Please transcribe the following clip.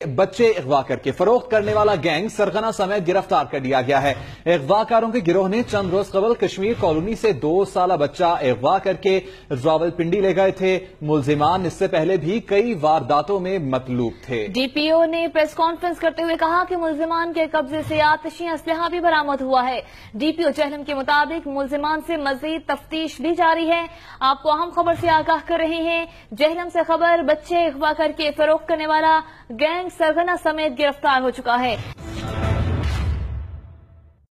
बच्चे अगवा करके फरोख्त करने वाला गैंग सरगना समेत गिरफ़्तार कर लिया गया है। अगवाकारों के गिरोह ने चंद रोज कबल कश्मीर कॉलोनी से दो साल बच्चा अगवा करके रावलपिंडी ले गए थे। मुलजिमान इससे पहले भी कई वारदातों में मतलूब थे। डीपीओ ने प्रेस कॉन्फ्रेंस करते हुए कहा कि मुलजिमान के कब्जे से आतशी असलहा भी बरामद हुआ है। डीपीओ जहलम के मुताबिक मुलजिमान से मजीद तफ्तीश भी जारी है। आपको अहम खबर से आगाह कर रहे हैं। जहलम से खबर, बच्चे अगवा करके फरोख्त करने वाला गैंग सरगना समेत गिरफ़्तार हो चुका है।